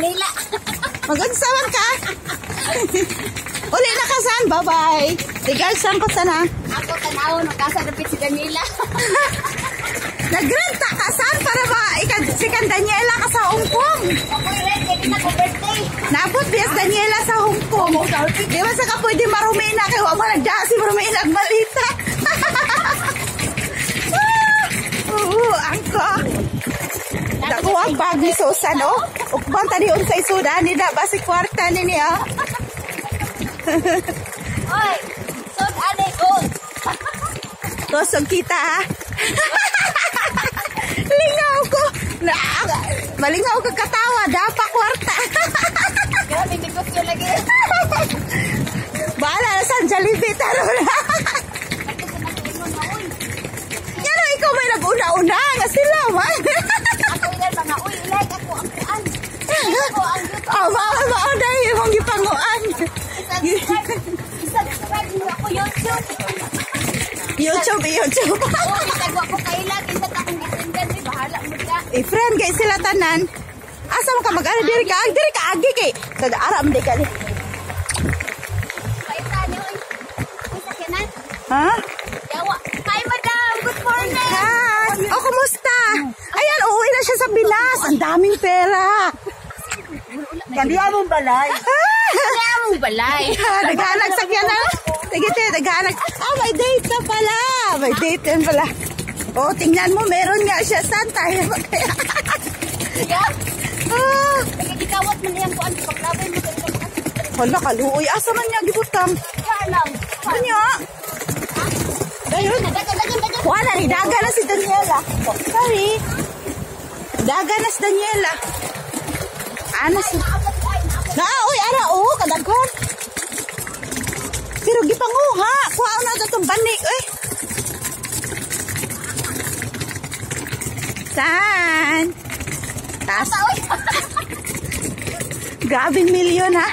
Manila. Mag-unsawan ka? Uli na ka san? Bye-bye. Regards ko sana. Ako tanaw no kasa dapit si Danila. Nagrenta ka san para ba ikad si kan Daniela ka sa Hong Kong. Ako rin kay na ko birthday. Napot biyas Daniela sa Hong Kong. Di ba sa ka pwede marumi na kay wa mo nagdasi marumi na malita. Oo, angko. Dako ang bag ni Susan, oh. Ukbang tadi unsay sudan ni da basi kwarta ni niya. Oy, sod ade gold. Kusog kita, ha? Lingaw ko. Na, malingaw ko katawa. Dapa kwarta. Grabe negosyo lagi. Bahala na sa Jollibee. Taro na. Yan o, ikaw may nag-una-una. Nga sila, man. Ako ilan mga uy, like ako ang kuan. Ako ang Oh, baka mauna yung mong gipanguan. Subscribe. Mo ako YouTube. YouTube, YouTube. Oh, itagwa ko kay lag isa ta kung gitindan bahala mo ka. Eh, friend, kay sila tanan. Asa mo ka mag-ara? Diri ka, diri ka, agi kay. Sada, aram di ka. Ha? Yawa. Hi madam, good morning. Hi! Oh, kumusta? Ayan, uuwi na siya sa Bilas. Ang daming pera. Kandiya mong balay. Ah! Kandiya mong balay. Naghanag sa kyan na. Sige, te, naghanag. Ah, may date na pala. May date din pala. Oh, tingnan mo, meron nga siya. Saan tayo? Ah, gikawat man iyang kuan paglabay mo hala, kaluoy. Asa man niya, gibutang. Ano? Dagan, dagan, dagan. Wala, ni daga na si Daniela. Sorry. Daga na si Daniela. Ano si... Na, oy, ara, oh, kadaghan. Pero gipanguha. Kuha na ito itong banik, eh. Saan? Taas. Oy. Grabing milyon, ha?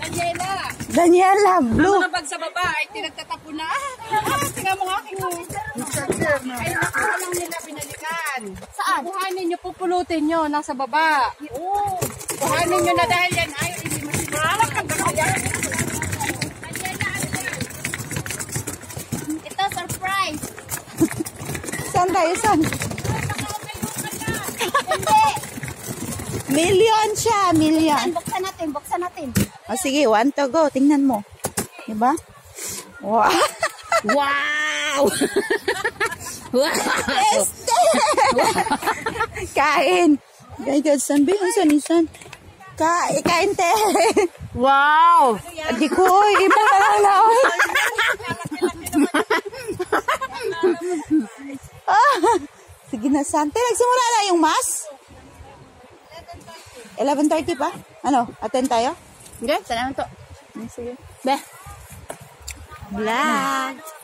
Daniela. Daniela, blue. Ano bag sa baba ay tinagtatapo na. Ah, tingnan mo aking Ay, Saan? Kuhanin nyo, pupulutin nyo, nasa baba. Oo. Kuhanin nyo na dahil yan ay hindi masimalak ka kaya. Ito, surprise. Saan tayo, saan? Hindi. Million siya, million. Buksan natin, buksan natin. O sige, one to go. Tingnan mo. Diba? Wow. Wow! Este! kain. Gay God, san ba yun? San isan? Ka kain te. wow! Di ko, iba na lang na. sige na, Sante. Nagsimula na yung mas? 11.30 pa? Ano? Attend tayo? Sige, salamat to. Sige. Be. Vlog.